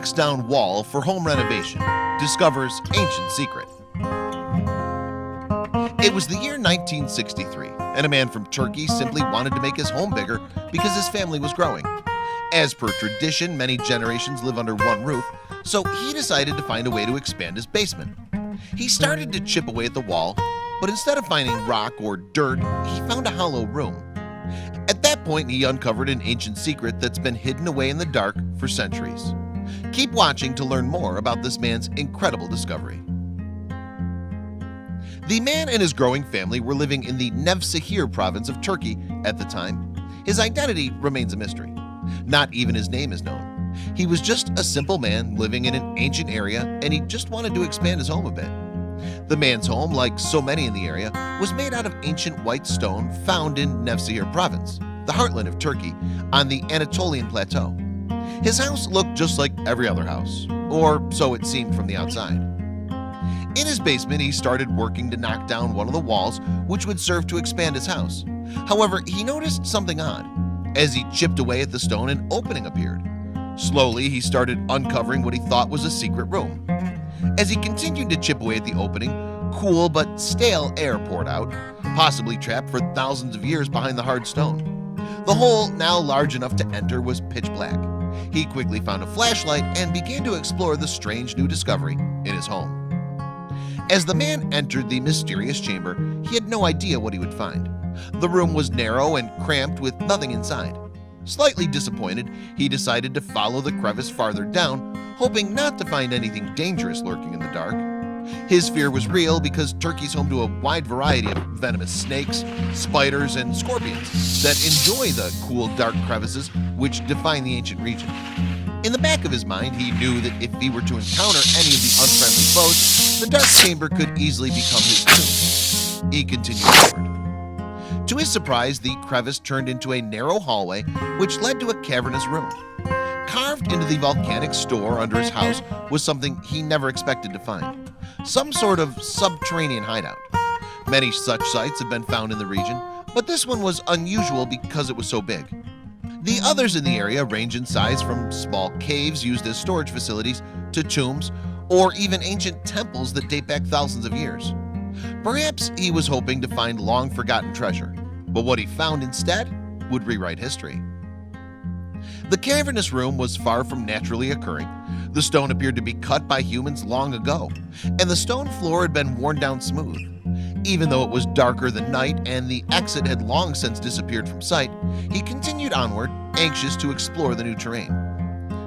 knocks down wall for home renovation, discovers ancient secret. It was the year 1963, and a man from Turkey simply wanted to make his home bigger because his family was growing. As per tradition, many generations live under one roof, so he decided to find a way to expand his basement. He started to chip away at the wall, but instead of finding rock or dirt, he found a hollow room. At that point, he uncovered an ancient secret that's been hidden away in the dark for centuries. Keep watching to learn more about this man's incredible discovery. The man and his growing family were living in the Nevşehir province of Turkey at the time. His identity remains a mystery. Not even his name is known. He was just a simple man living in an ancient area and he just wanted to expand his home a bit. The man's home, like so many in the area, was made out of ancient white stone found in Nevşehir province, the heartland of Turkey, on the Anatolian plateau. His house looked just like every other house, or so it seemed from the outside. In his basement, he started working to knock down one of the walls, which would serve to expand his house. However, he noticed something odd. As he chipped away at the stone, an opening appeared. Slowly, he started uncovering what he thought was a secret room. As he continued to chip away at the opening, cool but stale air poured out, possibly trapped for thousands of years behind the hard stone. The hole, now large enough to enter, was pitch black. He quickly found a flashlight and began to explore the strange new discovery in his home. As the man entered the mysterious chamber, he had no idea what he would find. The room was narrow and cramped with nothing inside. Slightly disappointed, he decided to follow the crevice farther down, hoping not to find anything dangerous lurking in the dark. His fear was real because Turkey's home to a wide variety of venomous snakes, spiders, and scorpions that enjoy the cool dark crevices which define the ancient region. In the back of his mind, he knew that if he were to encounter any of the unfriendly foes, the dark chamber could easily become his tomb. He continued forward. To his surprise, the crevice turned into a narrow hallway which led to a cavernous room. Carved into the volcanic store under his house was something he never expected to find. Some sort of subterranean hideout. Many such sites have been found in the region, but this one was unusual because it was so big. The others in the area range in size from small caves used as storage facilities to tombs or even ancient temples that date back thousands of years. Perhaps he was hoping to find long forgotten treasure, but what he found instead would rewrite history. The cavernous room was far from naturally occurring. The stone appeared to be cut by humans long ago, and the stone floor had been worn down smooth. Even though it was darker than night and the exit had long since disappeared from sight, he continued onward, anxious to explore the new terrain.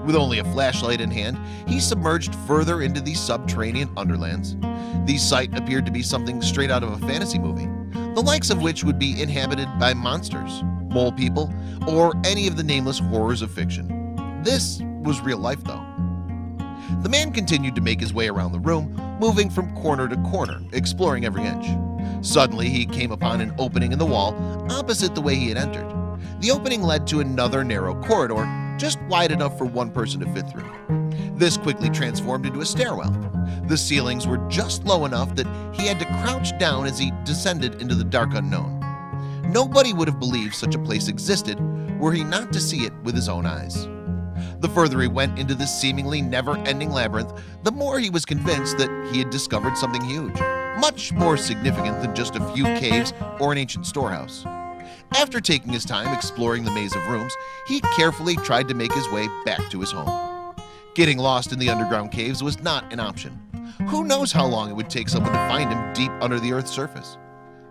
With only a flashlight in hand, he submerged further into the subterranean underlands. The site appeared to be something straight out of a fantasy movie, the likes of which would be inhabited by monsters, mole people, or any of the nameless horrors of fiction. This was real life, though. The man continued to make his way around the room, moving from corner to corner, exploring every inch. Suddenly, he came upon an opening in the wall opposite the way he had entered. The opening led to another narrow corridor, just wide enough for one person to fit through. This quickly transformed into a stairwell. The ceilings were just low enough that he had to crouch down as he descended into the dark unknown. Nobody would have believed such a place existed were he not to see it with his own eyes. The further he went into this seemingly never-ending labyrinth, the more he was convinced that he had discovered something huge, much more significant than just a few caves or an ancient storehouse. After taking his time exploring the maze of rooms, he carefully tried to make his way back to his home. Getting lost in the underground caves was not an option. Who knows how long it would take someone to find him deep under the Earth's surface?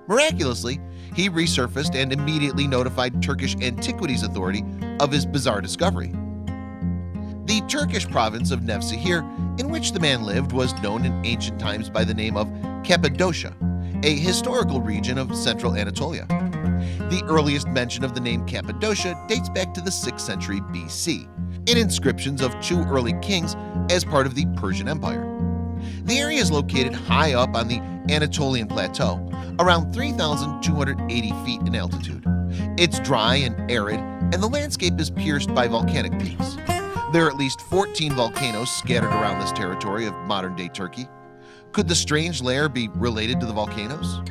Miraculously, he resurfaced and immediately notified Turkish Antiquities Authority of his bizarre discovery. The Turkish province of Nevşehir, in which the man lived, was known in ancient times by the name of Cappadocia, a historical region of central Anatolia. The earliest mention of the name Cappadocia dates back to the 6th century BC, in inscriptions of two early kings as part of the Persian Empire. The area is located high up on the Anatolian Plateau, around 3,280 feet in altitude. It's dry and arid, and the landscape is pierced by volcanic peaks. There are at least 14 volcanoes scattered around this territory of modern-day Turkey. Could the strange lair be related to the volcanoes?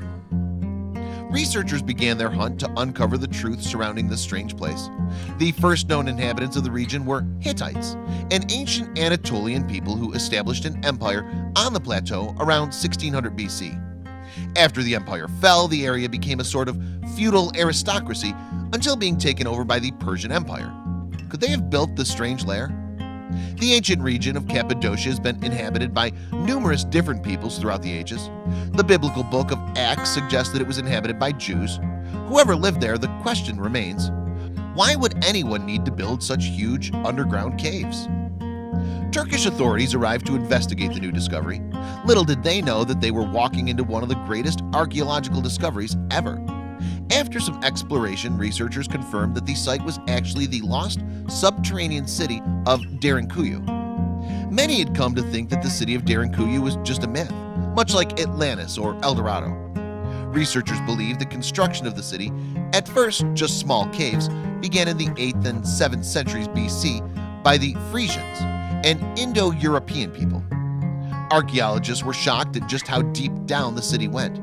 Researchers began their hunt to uncover the truth surrounding this strange place. The first known inhabitants of the region were Hittites, an ancient Anatolian people who established an empire on the plateau around 1600 BC. After the empire fell, the area became a sort of feudal aristocracy until being taken over by the Persian Empire. Could they have built this strange lair? The ancient region of Cappadocia has been inhabited by numerous different peoples throughout the ages. The biblical book of Acts suggests that it was inhabited by Jews. Whoever lived there, the question remains, why would anyone need to build such huge underground caves? Turkish authorities arrived to investigate the new discovery. Little did they know that they were walking into one of the greatest archaeological discoveries ever. After some exploration, researchers confirmed that the site was actually the lost subterranean city of Derinkuyu. Many had come to think that the city of Derinkuyu was just a myth, much like Atlantis or El Dorado. Researchers believe the construction of the city, at first just small caves, began in the 8th and 7th centuries BC by the Phrygians, an Indo-European people. Archaeologists were shocked at just how deep down the city went.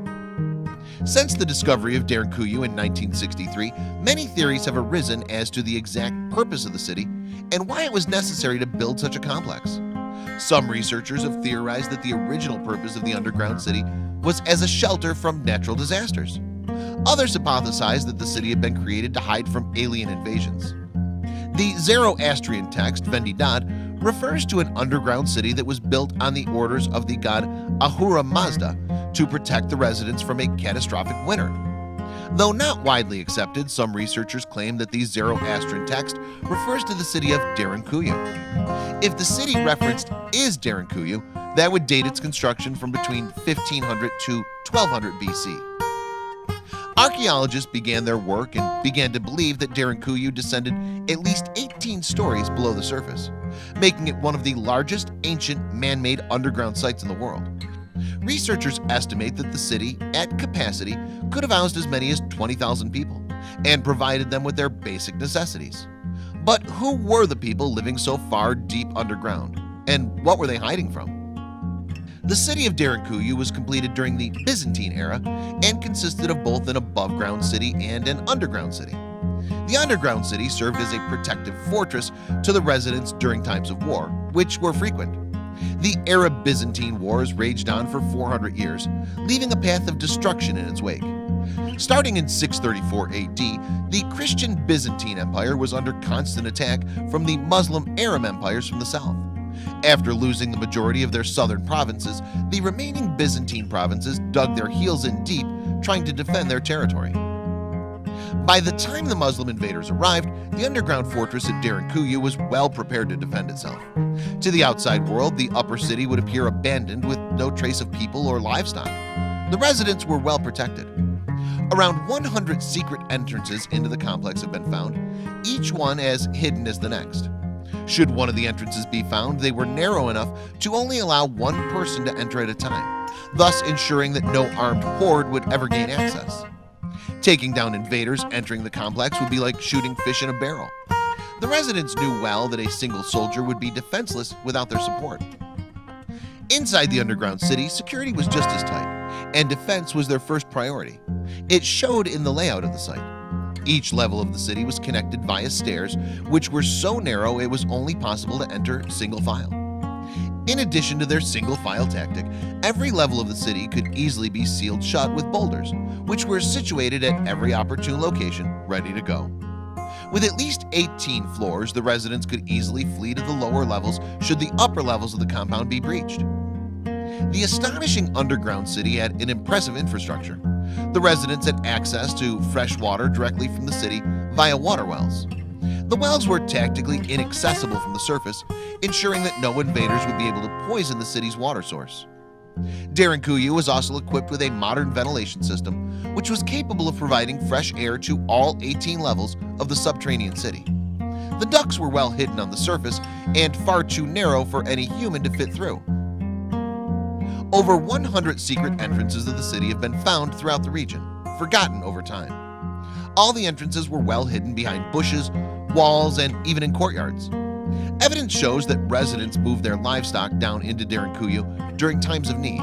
Since the discovery of Derinkuyu in 1963, many theories have arisen as to the exact purpose of the city and why it was necessary to build such a complex. Some researchers have theorized that the original purpose of the underground city was as a shelter from natural disasters. Others hypothesized that the city had been created to hide from alien invasions. The Zoroastrian text Vendidad refers to an underground city that was built on the orders of the god Ahura Mazda to protect the residents from a catastrophic winter. Though not widely accepted, some researchers claim that the Zoroastrian text refers to the city of Derinkuyu. If the city referenced is Derinkuyu, that would date its construction from between 1500 to 1200 BC. Archaeologists began their work and began to believe that Derinkuyu descended at least 18 stories below the surface, making it one of the largest ancient man-made underground sites in the world. Researchers estimate that the city, at capacity, could have housed as many as 20,000 people and provided them with their basic necessities. But who were the people living so far deep underground? And what were they hiding from? The city of Derinkuyu was completed during the Byzantine era and consisted of both an above-ground city and an underground city. The underground city served as a protective fortress to the residents during times of war, which were frequent. The Arab-Byzantine Wars raged on for 400 years, leaving a path of destruction in its wake. Starting in 634 AD, the Christian Byzantine Empire was under constant attack from the Muslim Arab empires from the south. After losing the majority of their southern provinces, the remaining Byzantine provinces dug their heels in deep, trying to defend their territory. By the time the Muslim invaders arrived, the underground fortress at Derinkuyu was well prepared to defend itself. To the outside world, the upper city would appear abandoned with no trace of people or livestock. The residents were well protected. Around 100 secret entrances into the complex have been found, each one as hidden as the next. Should one of the entrances be found, they were narrow enough to only allow one person to enter at a time, thus ensuring that no armed horde would ever gain access. Taking down invaders entering the complex would be like shooting fish in a barrel. The residents knew well that a single soldier would be defenseless without their support. Inside the underground city, security was just as tight, and defense was their first priority. It showed in the layout of the site. Each level of the city was connected via stairs, which were so narrow it was only possible to enter single file. In addition to their single file tactic, every level of the city could easily be sealed shut with boulders, which were situated at every opportune location, ready to go. With at least 18 floors, the residents could easily flee to the lower levels should the upper levels of the compound be breached. The astonishing underground city had an impressive infrastructure. The residents had access to fresh water directly from the city via water wells. The wells were tactically inaccessible from the surface, ensuring that no invaders would be able to poison the city's water source. Derinkuyu was also equipped with a modern ventilation system, which was capable of providing fresh air to all 18 levels of the subterranean city. The ducts were well hidden on the surface and far too narrow for any human to fit through. Over 100 secret entrances of the city have been found throughout the region, forgotten over time. All the entrances were well hidden behind bushes, walls, and even in courtyards. Evidence shows that residents moved their livestock down into Derinkuyu during times of need,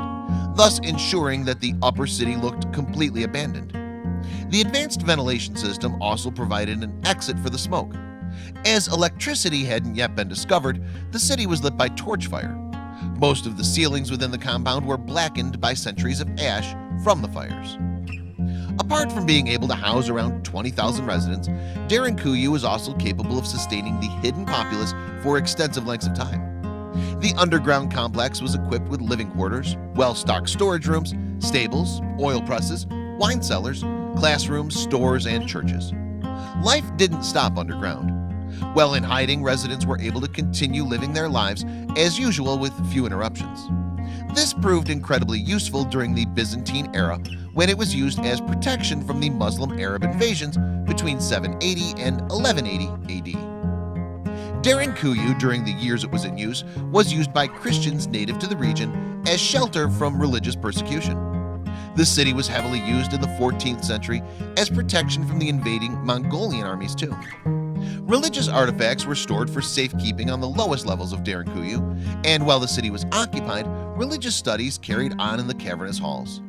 thus ensuring that the upper city looked completely abandoned. The advanced ventilation system also provided an exit for the smoke. As electricity hadn't yet been discovered, the city was lit by torch fire. Most of the ceilings within the compound were blackened by centuries of ash from the fires. Apart from being able to house around 20,000 residents, Derinkuyu was also capable of sustaining the hidden populace for extensive lengths of time. The underground complex was equipped with living quarters, well-stocked storage rooms, stables, oil presses, wine cellars, classrooms, stores, and churches. Life didn't stop underground. While in hiding, residents were able to continue living their lives as usual with few interruptions. This proved incredibly useful during the Byzantine era when it was used as protection from the Muslim Arab invasions between 780 and 1180 AD. Derinkuyu during the years it was in use was used by Christians native to the region as shelter from religious persecution. The city was heavily used in the 14th century as protection from the invading Mongolian armies too. Religious artifacts were stored for safekeeping on the lowest levels of Derinkuyu, and while the city was occupied, religious studies carried on in the cavernous halls.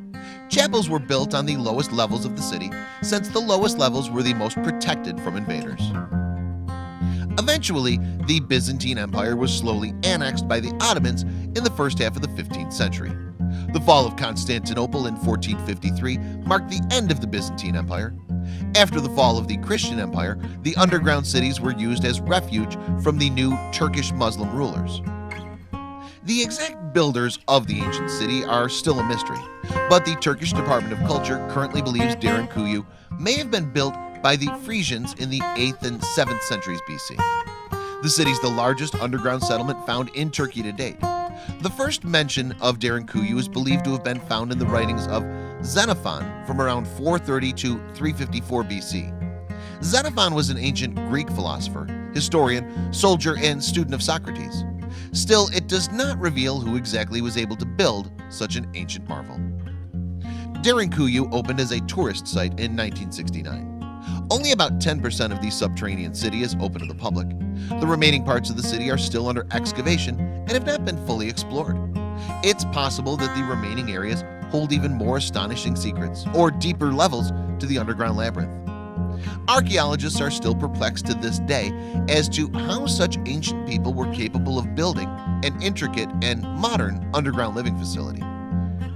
Chapels were built on the lowest levels of the city, since the lowest levels were the most protected from invaders. Eventually, the Byzantine Empire was slowly annexed by the Ottomans in the first half of the 15th century. The fall of Constantinople in 1453 marked the end of the Byzantine Empire. After the fall of the Christian Empire, the underground cities were used as refuge from the new Turkish Muslim rulers. The exact builders of the ancient city are still a mystery, but the Turkish Department of Culture currently believes Derinkuyu may have been built by the Phrygians in the 8th and 7th centuries BC. The city is the largest underground settlement found in Turkey to date. The first mention of Derinkuyu is believed to have been found in the writings of Xenophon from around 430 to 354 BC. Xenophon was an ancient Greek philosopher, historian, soldier, and student of Socrates. Still, it does not reveal who exactly was able to build such an ancient marvel. Derinkuyu opened as a tourist site in 1969. Only about 10% of the subterranean city is open to the public. The remaining parts of the city are still under excavation and have not been fully explored. It's possible that the remaining areas hold even more astonishing secrets or deeper levels to the underground labyrinth. Archaeologists are still perplexed to this day as to how such ancient people were capable of building an intricate and modern underground living facility.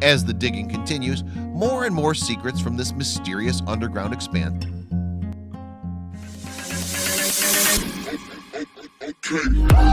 As the digging continues, more and more secrets from this mysterious underground expand. Okay.